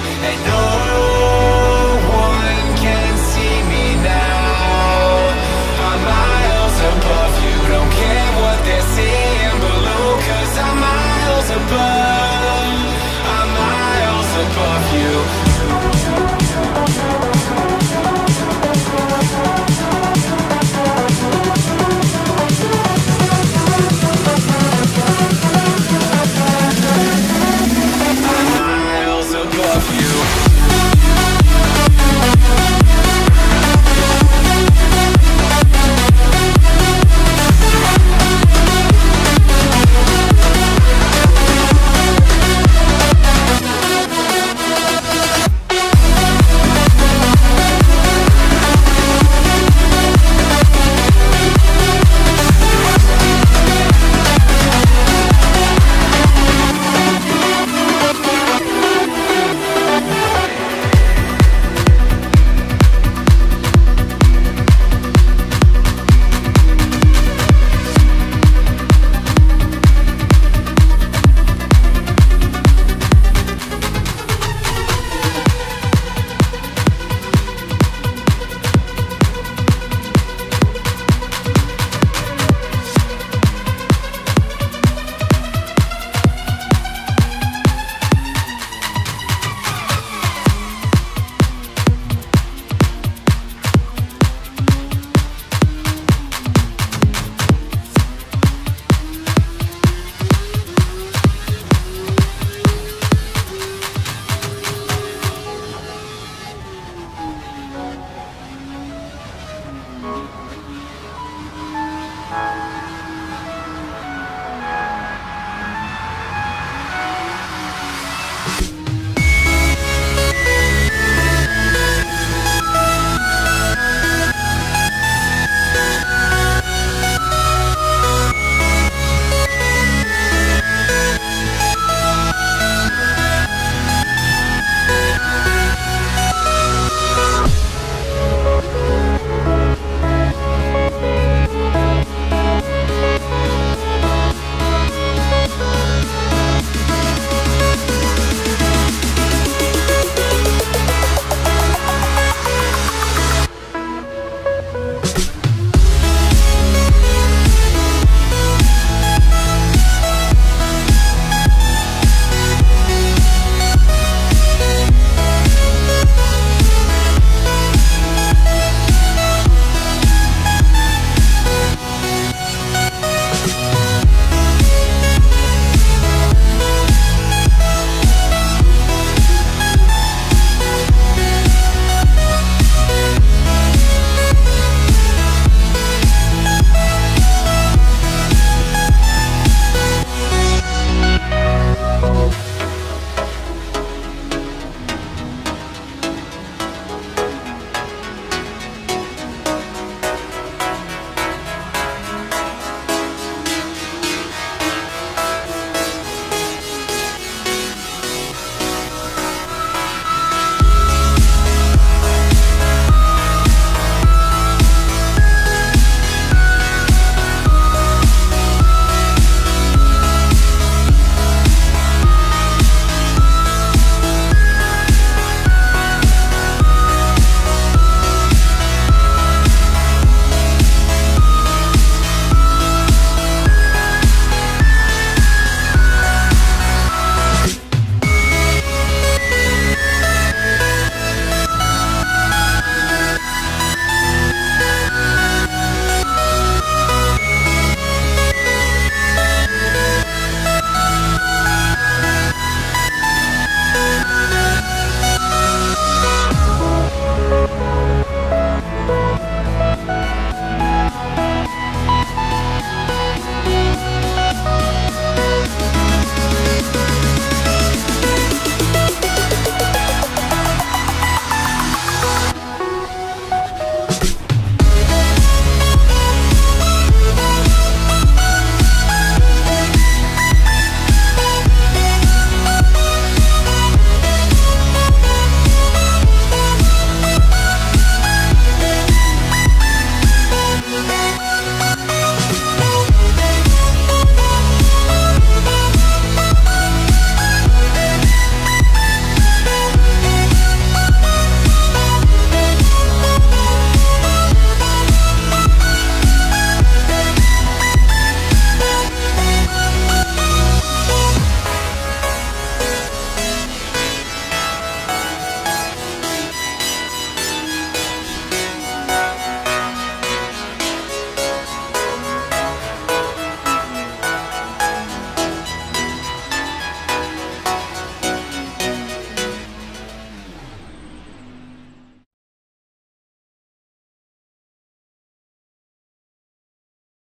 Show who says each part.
Speaker 1: and no